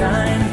shine.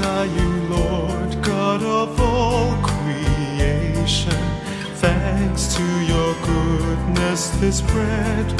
I are you, Lord, God of all creation. Thanks to your goodness, this bread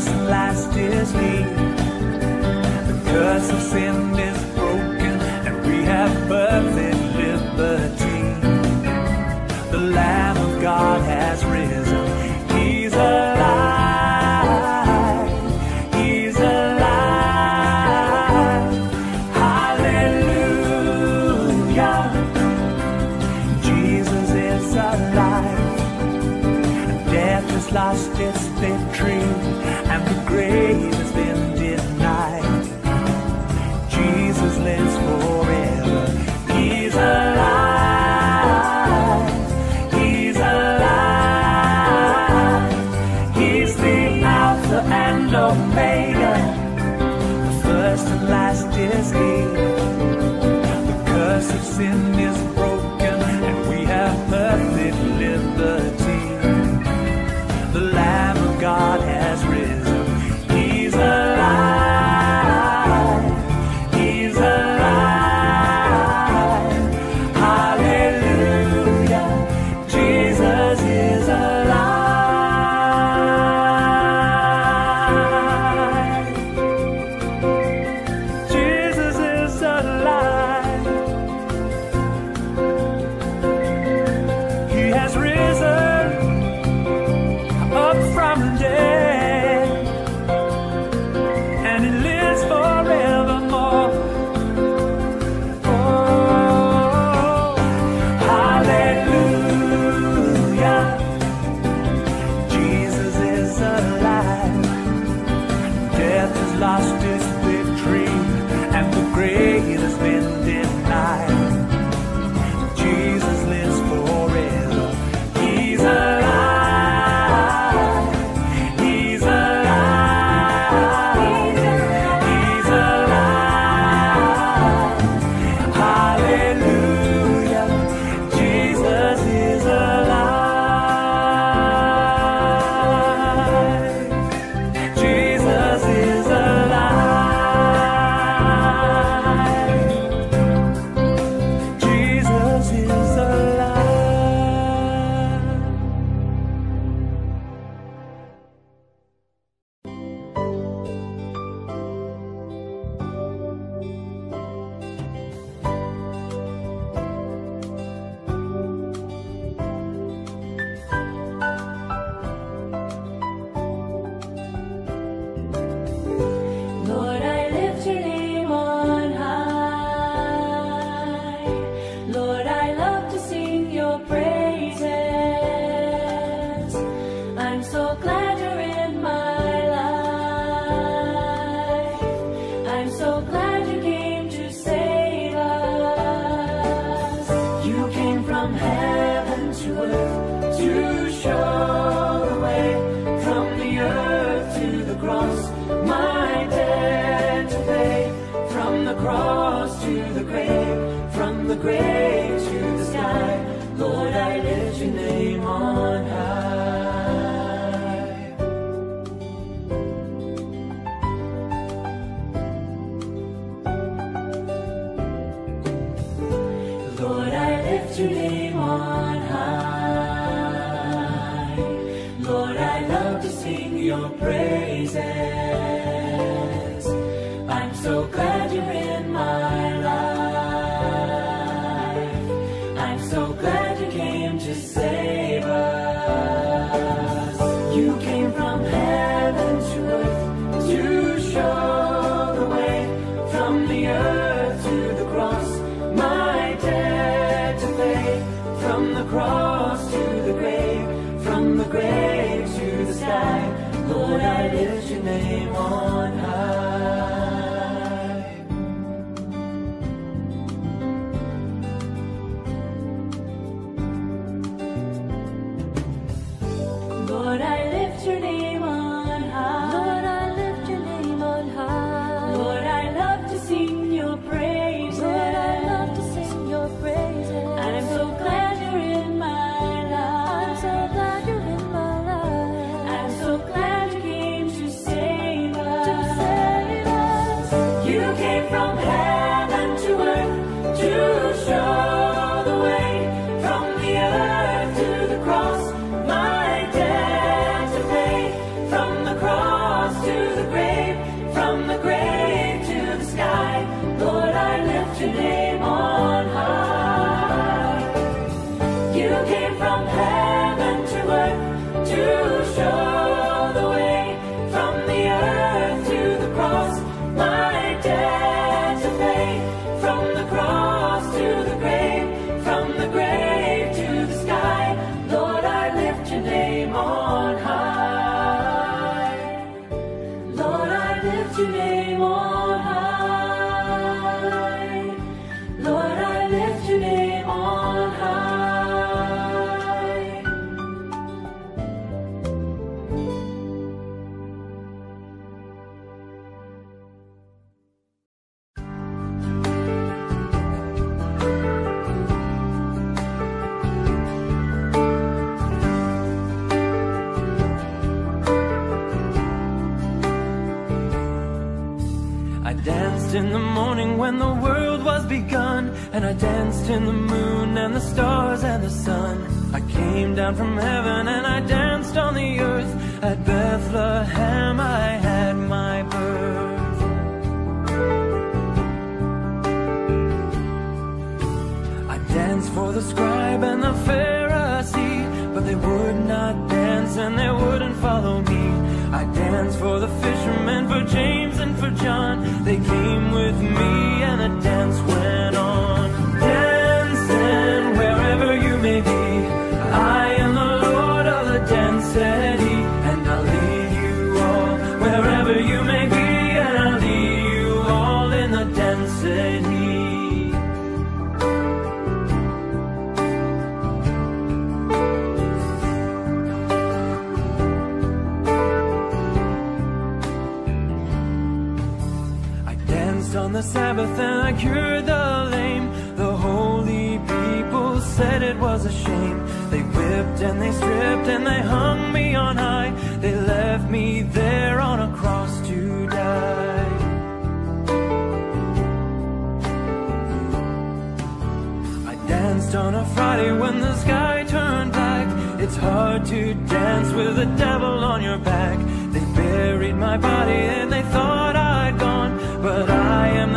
curse of last is me. The curse of sin is broken, and we have birth. grace. Down from heaven and I danced on the earth. At Bethlehem I had my birth. I danced for the scribe and the Pharisee, but they would not dance and they wouldn't follow me. I danced for the fishermen, for James and for John. They came and they stripped and they hung me on high. They left me there on a cross to die. I danced on a Friday when the sky turned black. It's hard to dance with the devil on your back. They buried my body and they thought I'd gone. But I am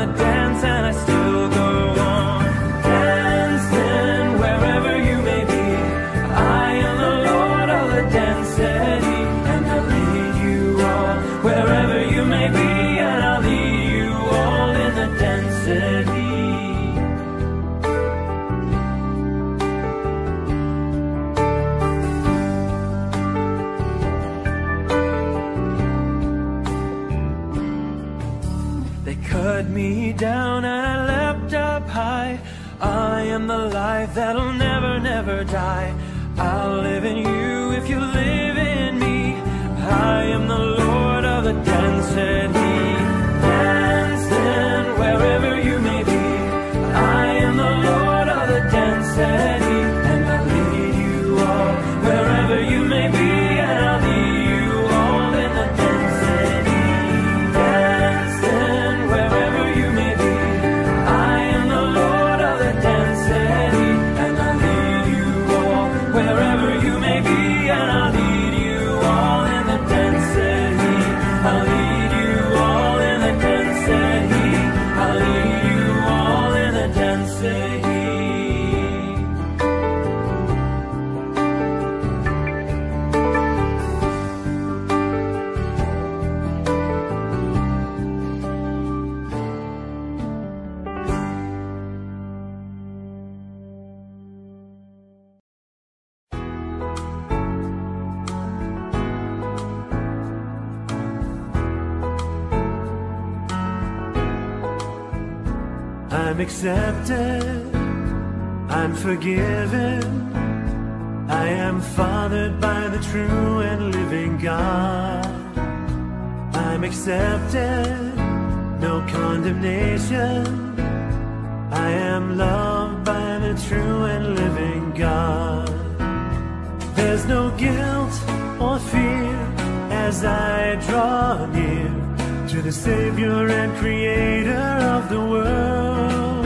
to the Savior and Creator of the world.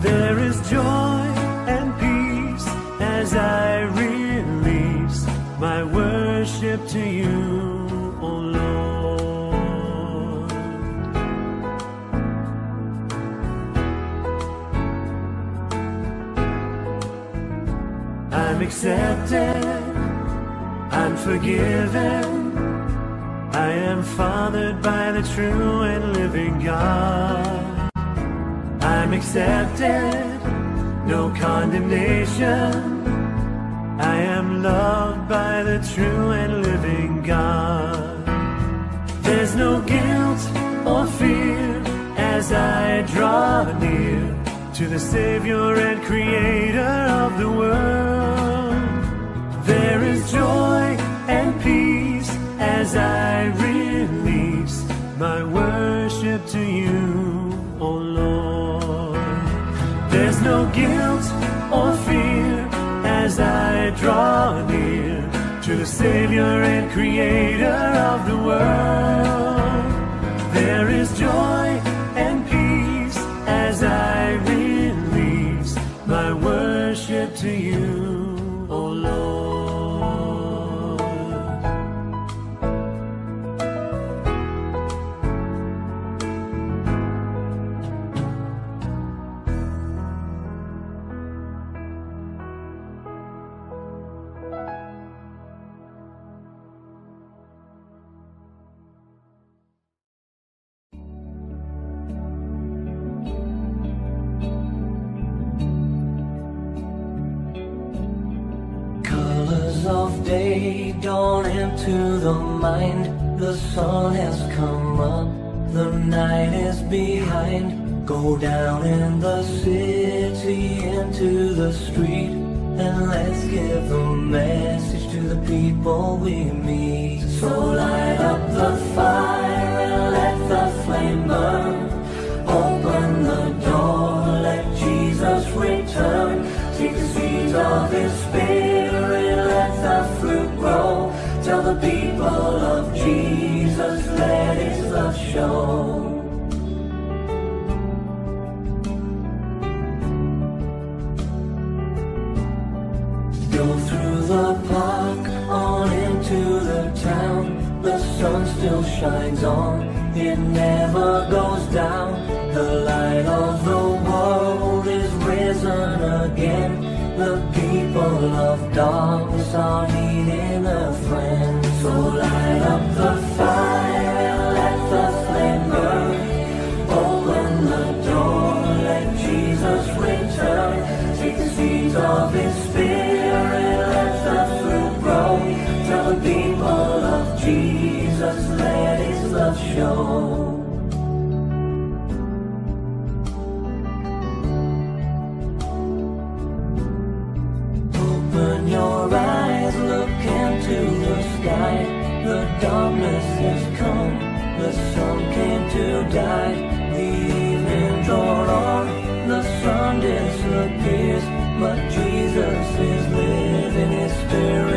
There is joy and peace as I release my worship to you, O Lord. I'm accepted, I'm forgiven. I am fathered by the true and living God. I'm accepted, no condemnation. I am loved by the true and living God. There's no guilt or fear as I draw near to the Savior and Creator of the world. There is joy and peace as I release my worship to you, O oh Lord. There's no guilt or fear as I draw near to the Savior and Creator of the world. There is joy and peace as I release my worship to you. Behind. Go down in the city into the street, and let's give the message to the people we meet. So light up the fire and let the flame burn. Open the door, let Jesus return. Take the seeds of His Spirit, let the fruit grow. Tell the people of Jesus, let His love show. Still shines on, it never goes down. The light of the world is risen again. The people of darkness are needing a friend. So light up the fire and let the flame burn. Open the door, let Jesus return. Take the seeds of His came to die. The evening drawn on, the sun disappears. But Jesus is living, His Spirit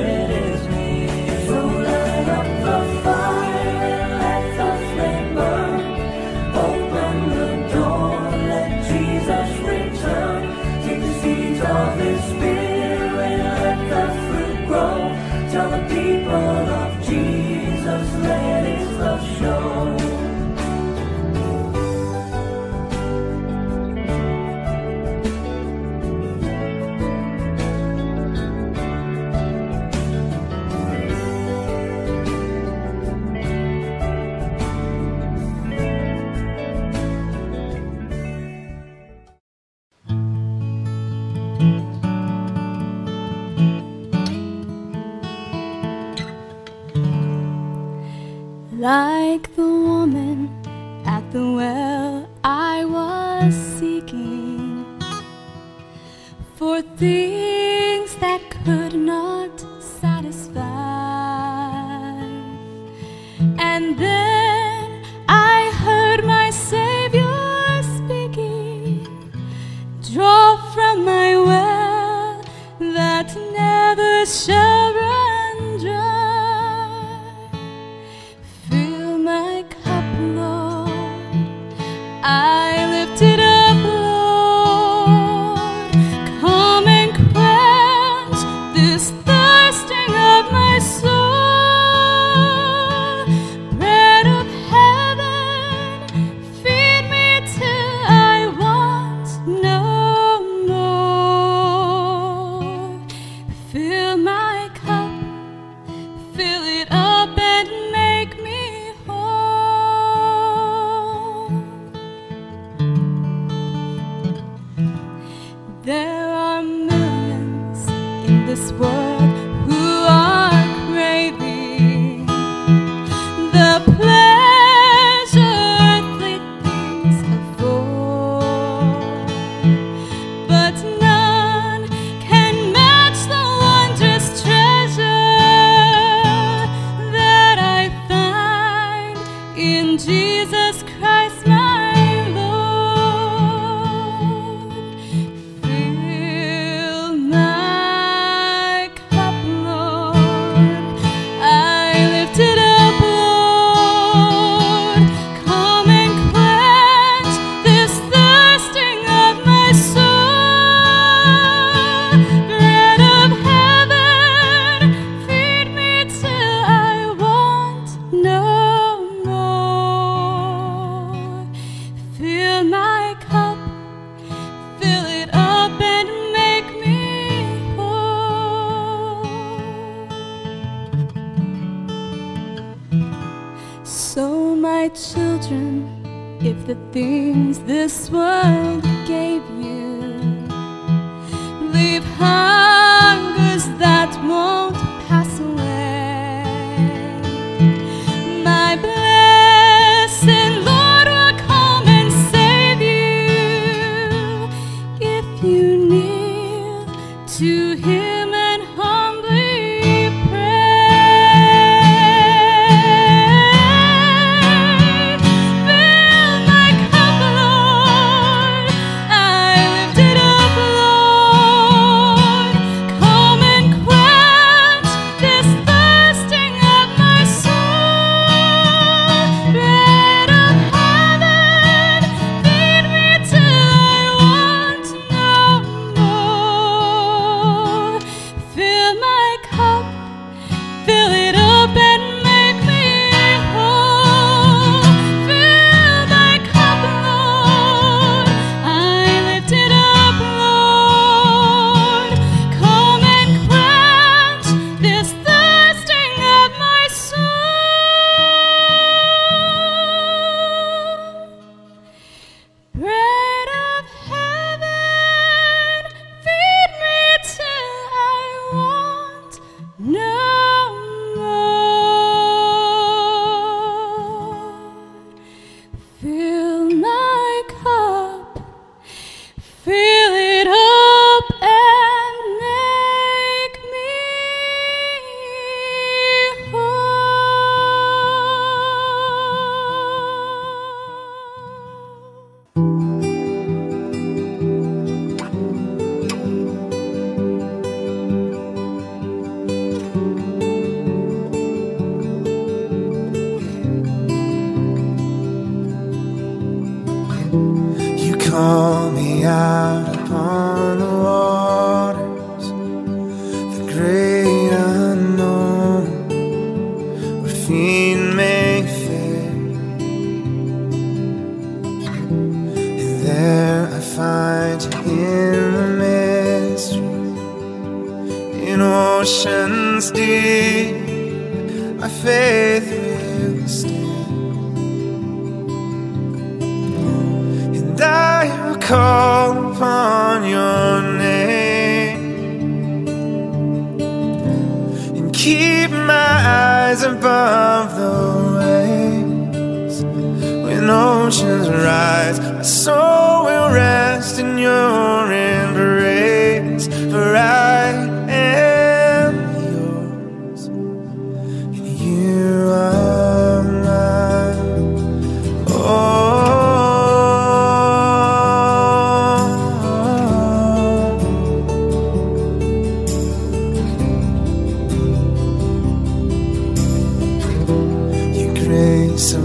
the things this world gave you. Leave hungers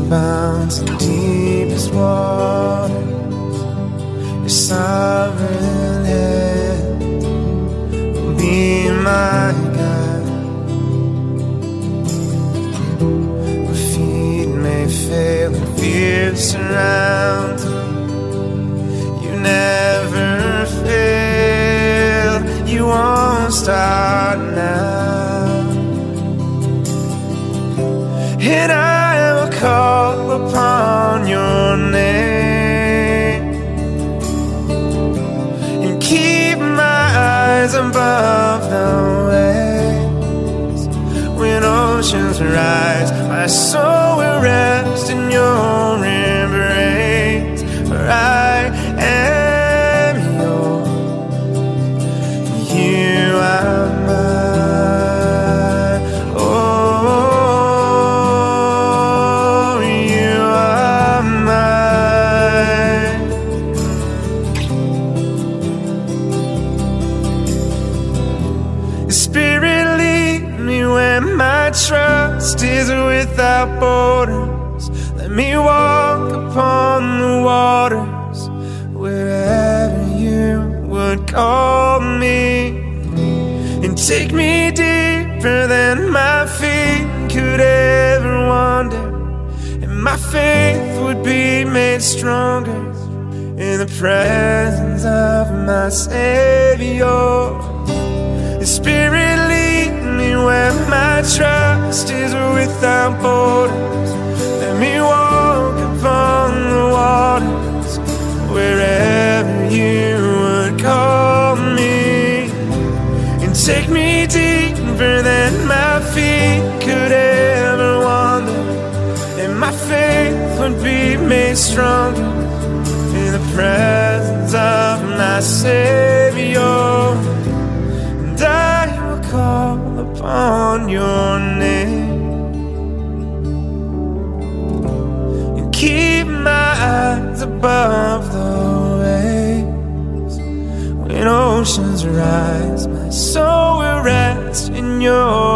abounds in deepest water. Your sovereign hand will be my guide. Where feet may fail and fear surrounds rise, my soul will rest in your stronger in the presence of my Savior. The Spirit lead me where my trust is without borders. Let me walk upon the waters wherever you would call me. And take me deeper than made strong in the presence of my Savior. And I will call upon your name and keep my eyes above the waves. When oceans rise, my soul will rest in your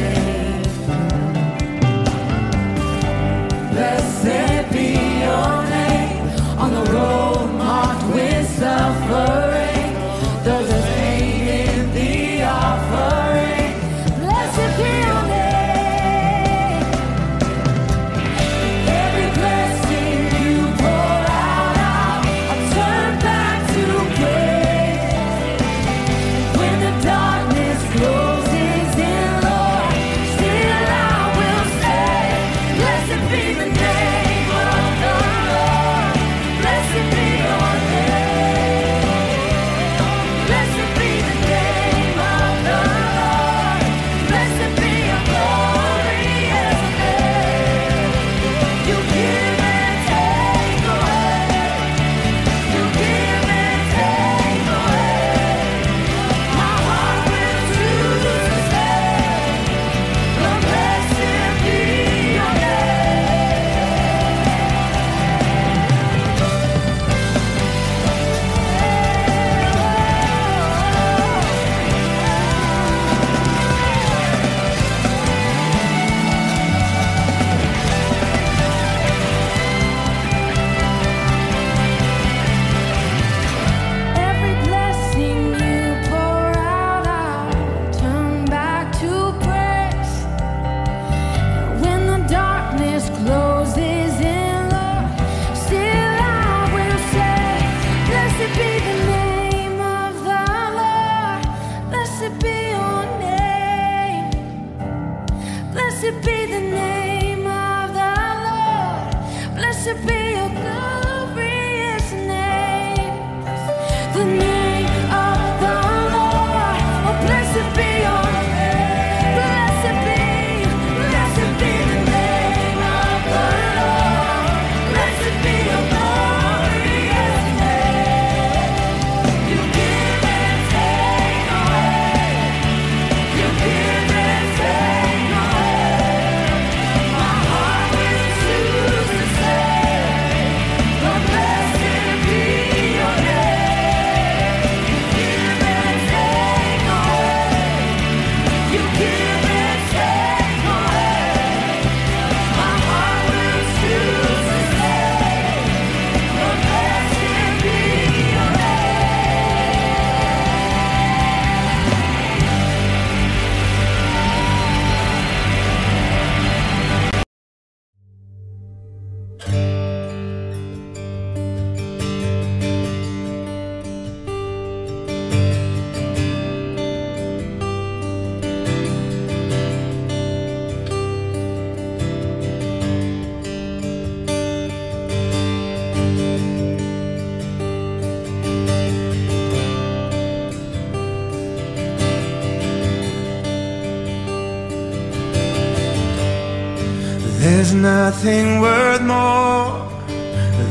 nothing worth more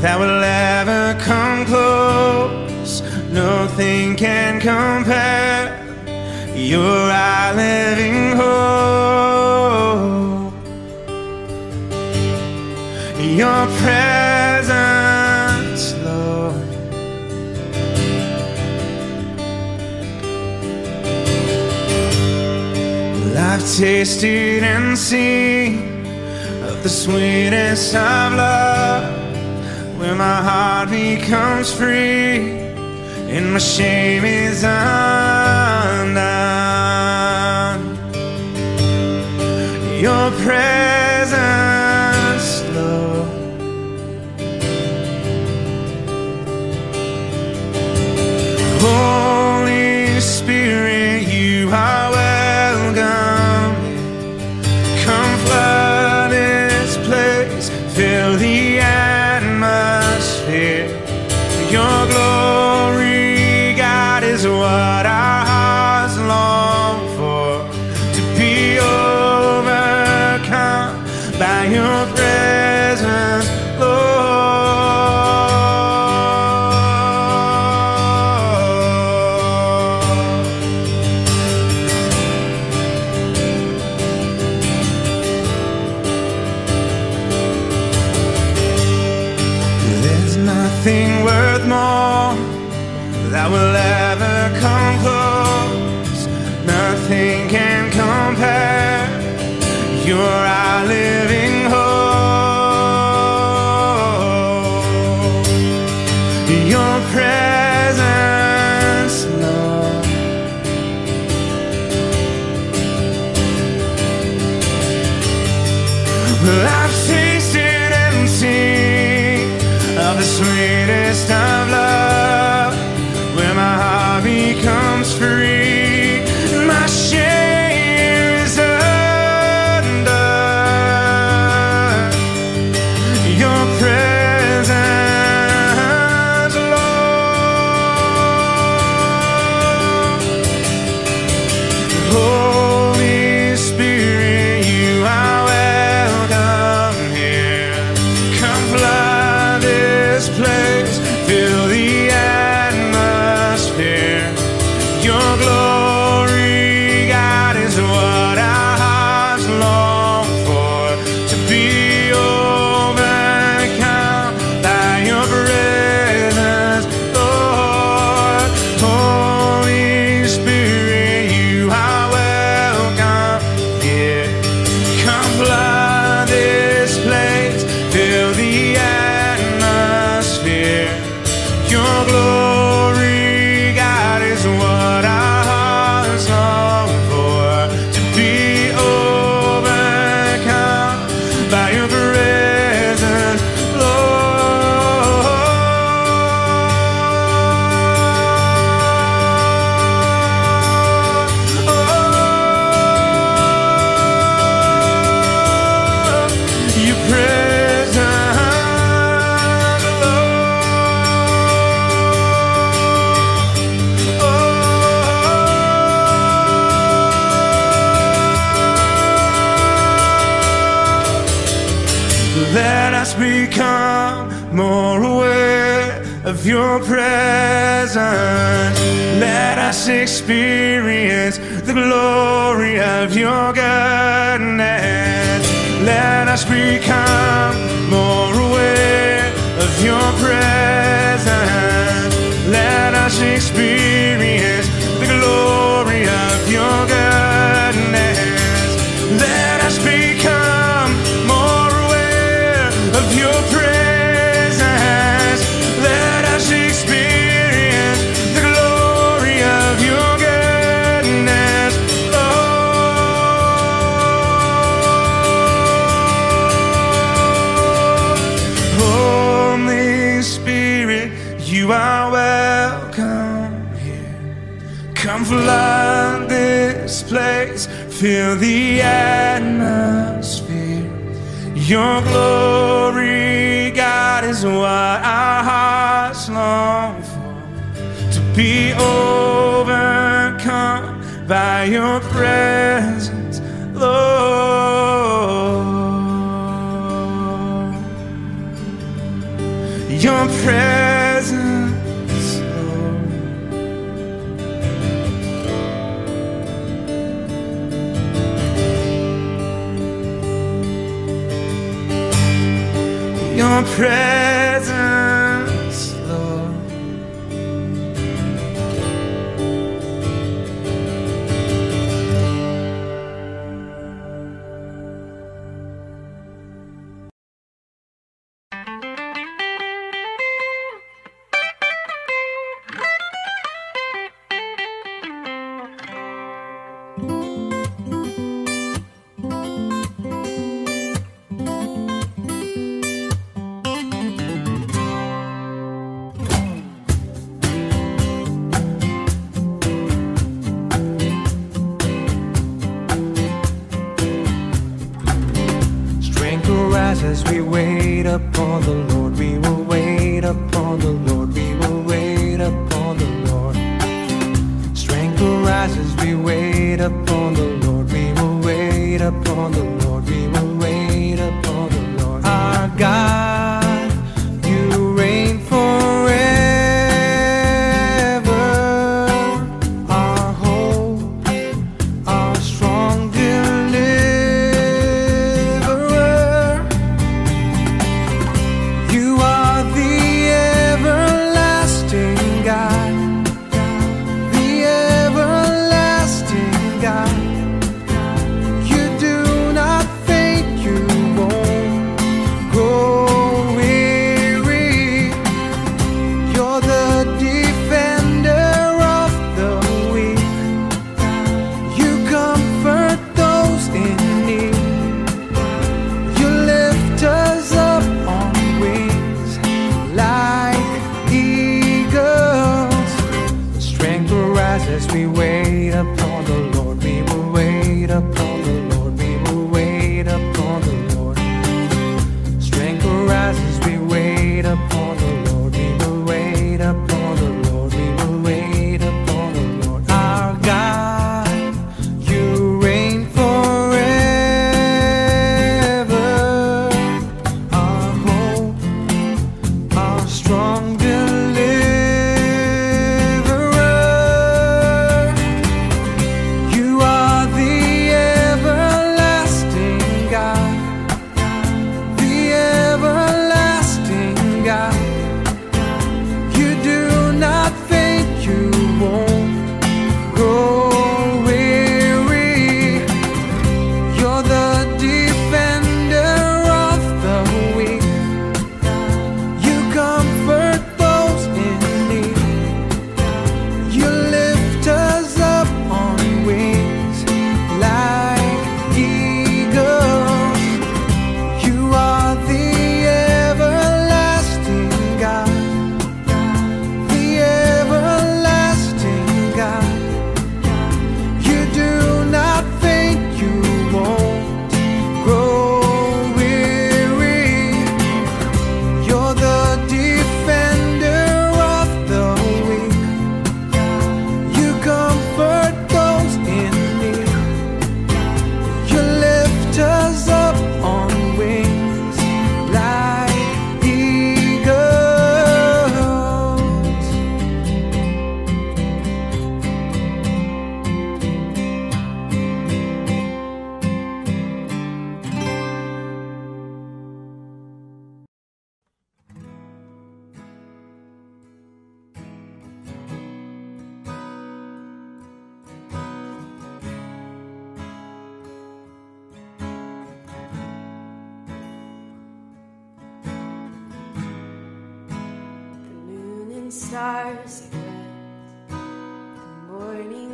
that will ever come close. Nothing can compare. You're our living hope. Your presence, Lord. Well, I've tasted and seen the sweetest of love, where my heart becomes free and my shame is undone. Your prayer. the Lord, we will wait upon the Lord. Strength will rise as we wait upon the Lord, we will wait upon the Lord.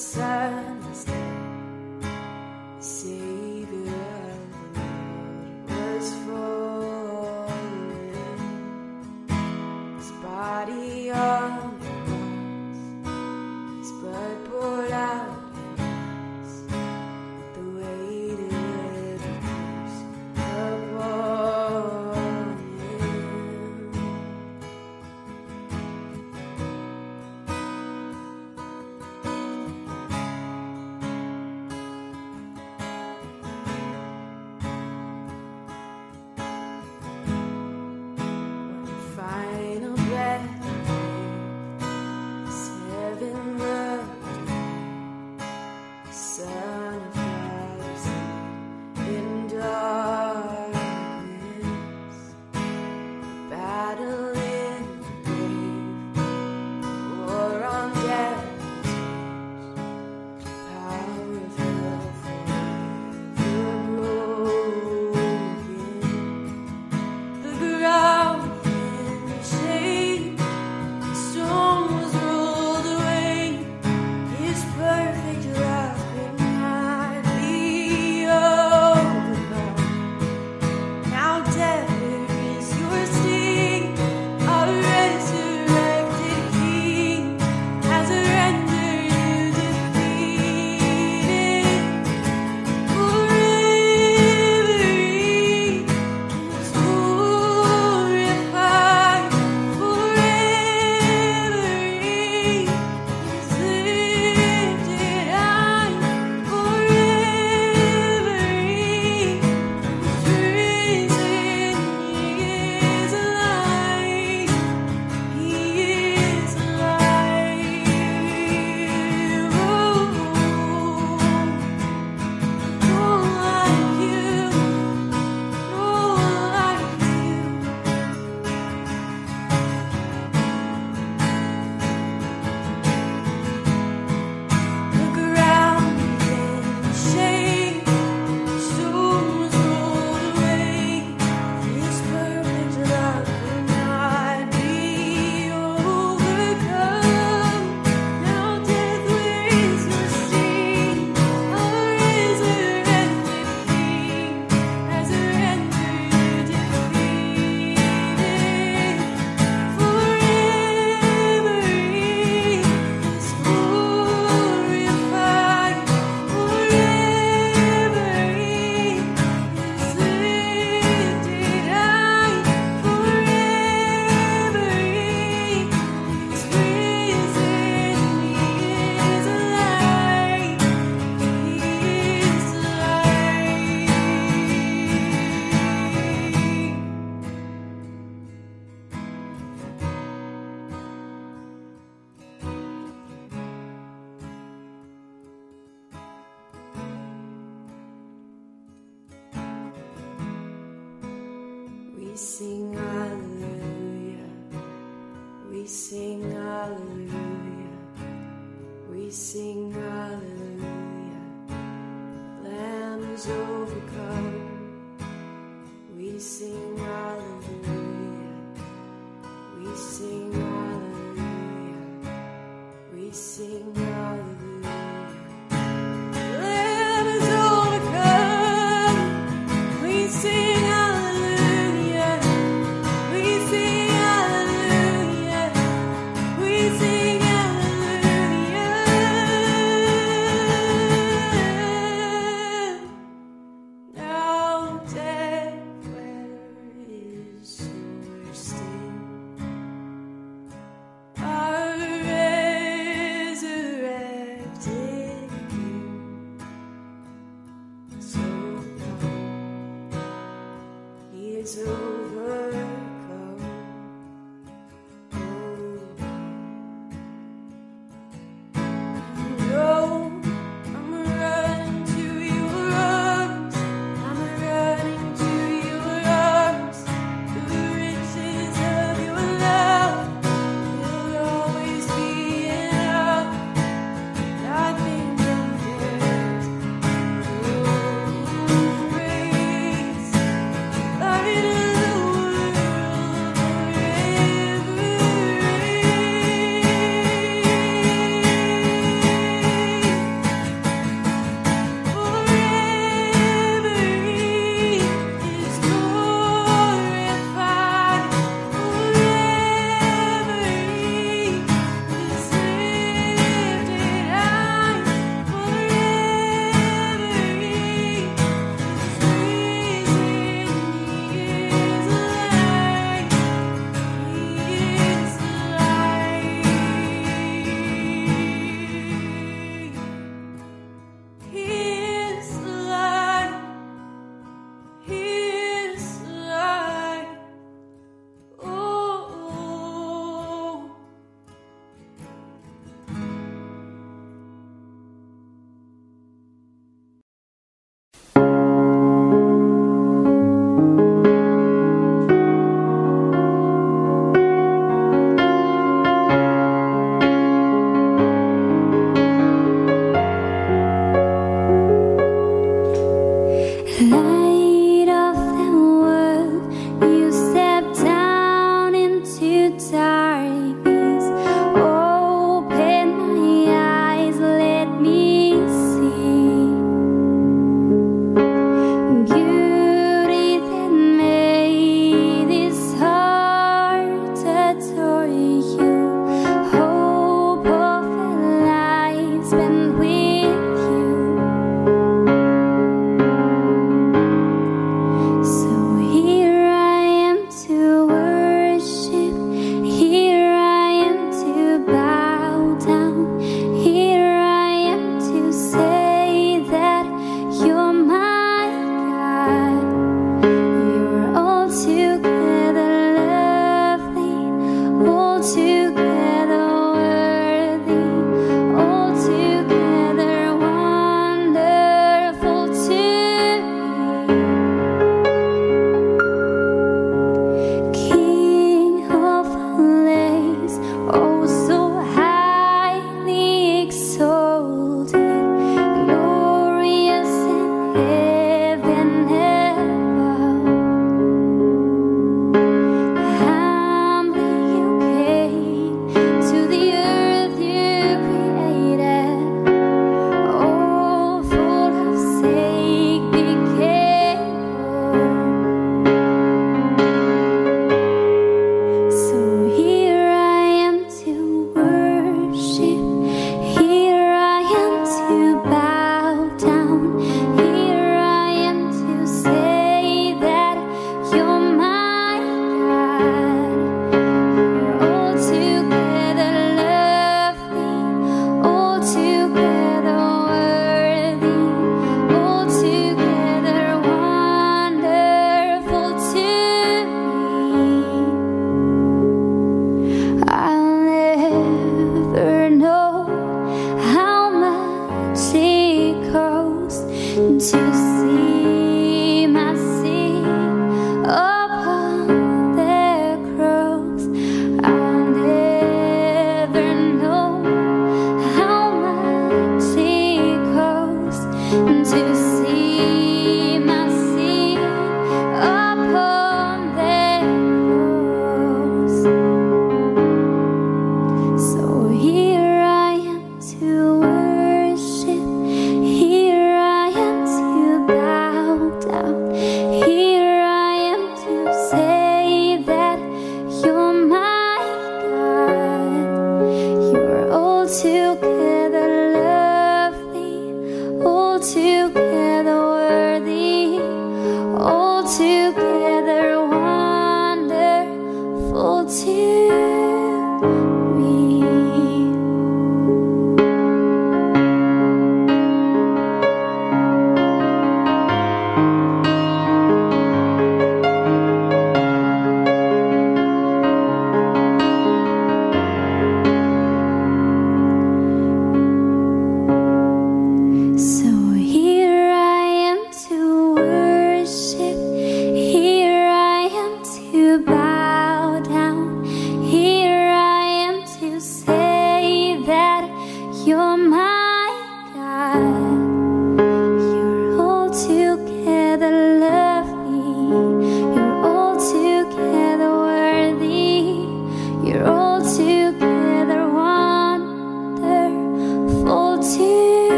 Morning sing hallelujah. We sing hallelujah. We sing hallelujah. is overcome. We sing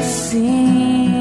sim.